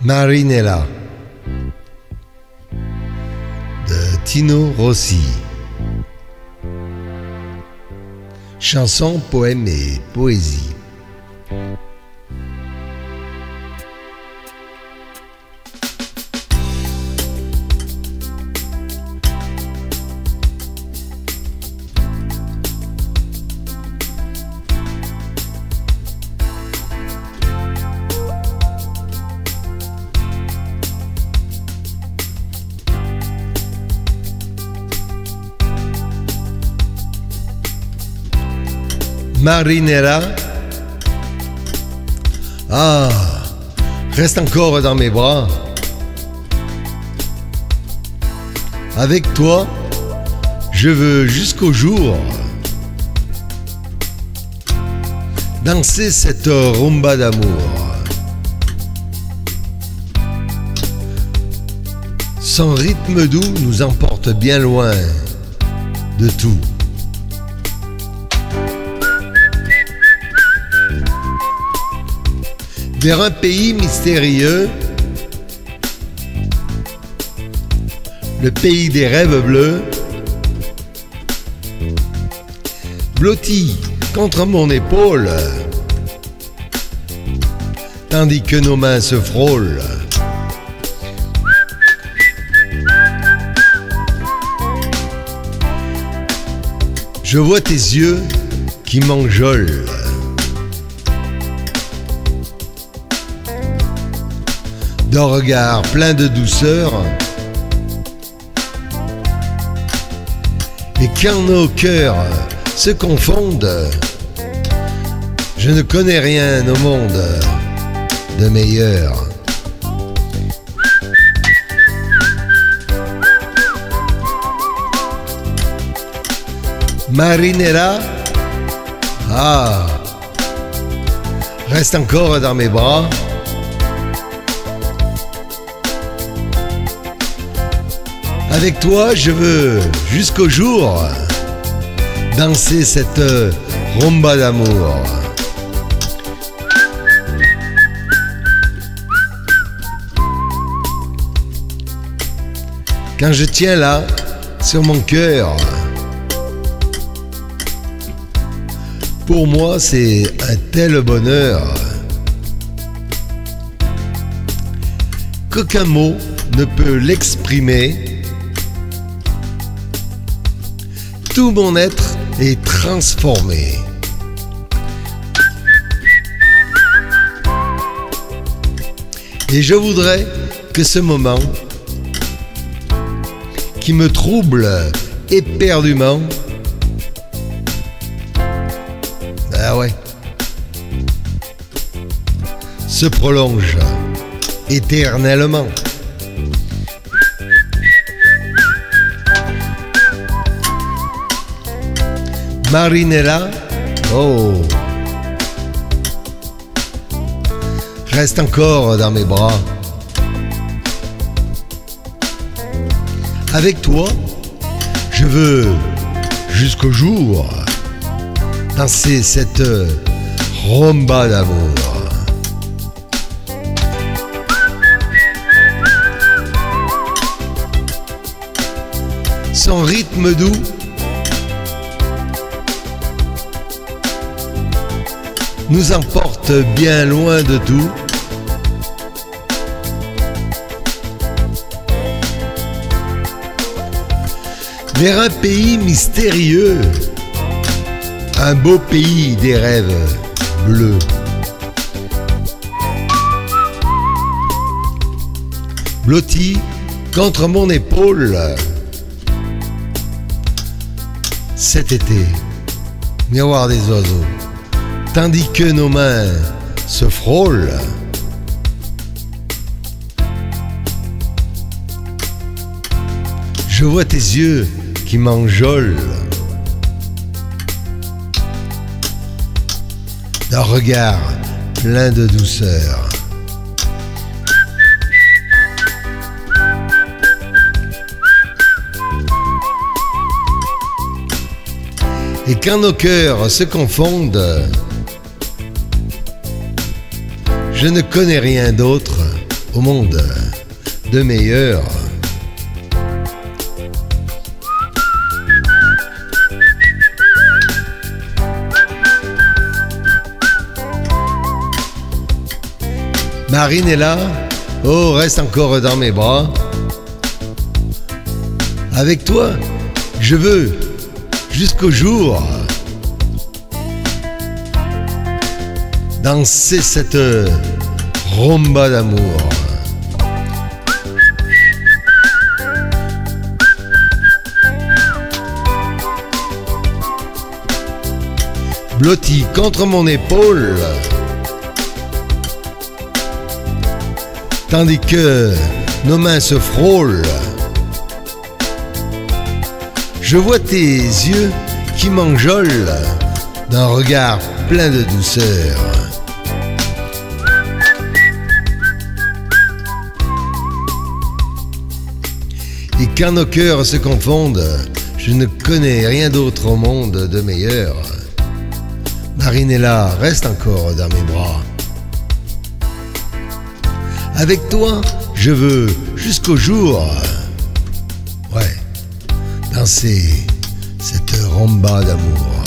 Marinella de Tino Rossi. Chansons, poèmes et poésie. Marinera. Ah, reste encore dans mes bras. Avec toi, je veux jusqu'au jour danser cette rumba d'amour. Son rythme doux nous emporte bien loin de tout. Vers un pays mystérieux, le pays des rêves bleus, blotti contre mon épaule, tandis que nos mains se frôlent. Je vois tes yeux qui m'enjolent. D'un regard plein de douceur. Et quand nos cœurs se confondent, je ne connais rien au monde de meilleur. Marinera, ah, reste encore dans mes bras. Avec toi, je veux, jusqu'au jour, danser cette rumba d'amour. Quand je tiens là, sur mon cœur, pour moi c'est un tel bonheur qu'aucun mot ne peut l'exprimer tout mon être est transformé. Et je voudrais que ce moment qui me trouble éperdument, ah ouais, se prolonge éternellement. Marinella. Oh. Reste encore dans mes bras. Avec toi, je veux jusqu'au jour danser cette rumba d'amour. Son rythme doux nous emporte bien loin de tout. Vers un pays mystérieux, un beau pays des rêves bleus. Blotti contre mon épaule, cet été, miroir des oiseaux tandis que nos mains se frôlent. Je vois tes yeux qui m'enjolent. D'un regard plein de douceur. Et quand nos cœurs se confondent, je ne connais rien d'autre au monde de meilleur. Marine est là, oh reste encore dans mes bras. Avec toi, je veux jusqu'au jour danser cette rumba d'amour. Blotti contre mon épaule, tandis que nos mains se frôlent. Je vois tes yeux qui m'enjolent d'un regard plein de douceur. Et quand nos cœurs se confondent, je ne connais rien d'autre au monde de meilleur. Marinella reste encore dans mes bras. Avec toi, je veux jusqu'au jour, ouais, danser cette rumba d'amour.